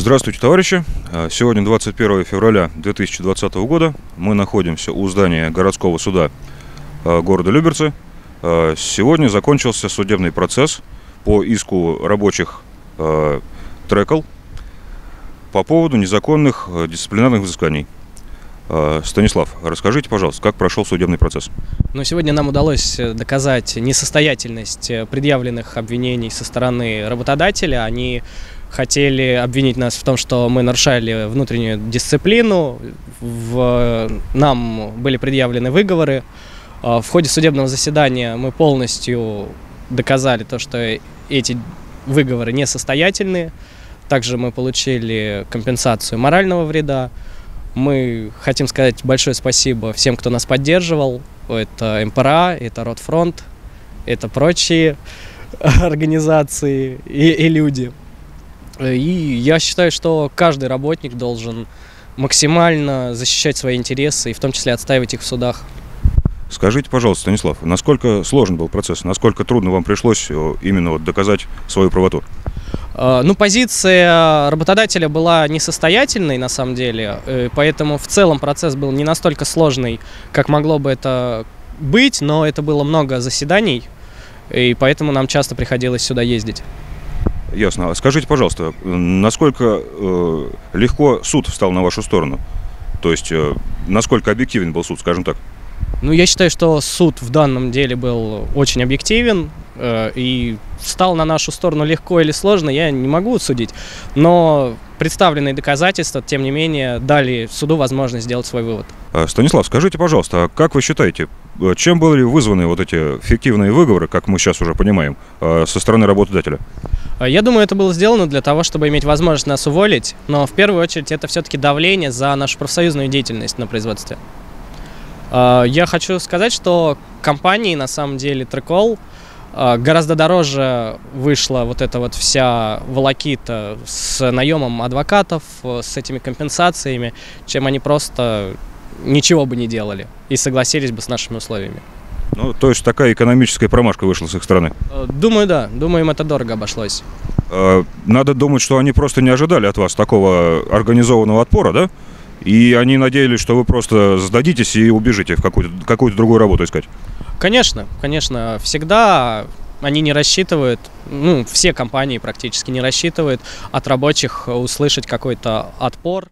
Здравствуйте, товарищи! А, Сегодня 21 февраля 2020 года. Мы находимся у здания городского суда а, города Люберцы. А, Сегодня закончился судебный процесс по иску рабочих Трекл по поводу незаконных дисциплинарных взысканий. Станислав, расскажите, пожалуйста, как прошел судебный процесс? Но сегодня нам удалось э, доказать несостоятельность э, предъявленных обвинений со стороны работодателя. Они хотели обвинить нас в том, что мы нарушали внутреннюю дисциплину. В... Нам были предъявлены выговоры. А В ходе судебного заседания мы полностью доказали то, что эти выговоры несостоятельные. Также мы получили компенсацию морального вреда. Мы хотим сказать большое спасибо всем, кто нас поддерживал. Это МПРА, это Ротфронт, это прочие организации и, и люди. И я считаю, что каждый работник должен максимально защищать свои интересы и в том числе отстаивать их в судах. Скажите, пожалуйста, Станислав, насколько сложен был процесс, насколько трудно вам пришлось э, именно вот доказать свою правоту? Э, Ну, позиция работодателя была несостоятельной на самом деле, э, поэтому в целом процесс был не настолько сложный, как могло бы это быть, но это было много заседаний, и поэтому нам часто приходилось сюда ездить. Ясно. А Скажите, пожалуйста, насколько э, легко суд встал на вашу сторону? То есть, э, насколько объективен был суд, скажем так? Ну, я считаю, что суд в данном деле был очень объективен и встал на нашу сторону легко или сложно, я не могу судить. Но представленные доказательства, тем не менее, дали суду возможность сделать свой вывод. А, Станислав, скажите, пожалуйста, а как вы считаете, э, чем были вызваны вот эти фиктивные выговоры, как мы сейчас уже понимаем, э, со стороны работодателя? Я думаю, это было сделано для того, чтобы иметь возможность нас уволить, но в первую очередь это все-таки давление за нашу профсоюзную деятельность на производстве. Я хочу сказать, что компании, на самом деле, Трекол, гораздо дороже вышла вот эта вот вся волокита с наемом адвокатов, э, с этими компенсациями, чем они просто ничего бы не делали и согласились бы с нашими условиями. Ну, то есть такая экономическая промашка вышла с их стороны. Э, Думаю, да. Думаю, им это дорого обошлось. Э, Надо думать, что они просто не ожидали от вас такого организованного отпора, да? И они надеялись, что вы просто сдадитесь и убежите в какую-то какую другую работу искать. Конечно, конечно, всегда они не рассчитывают, ну, все компании практически не рассчитывают от рабочих услышать какой-то отпор.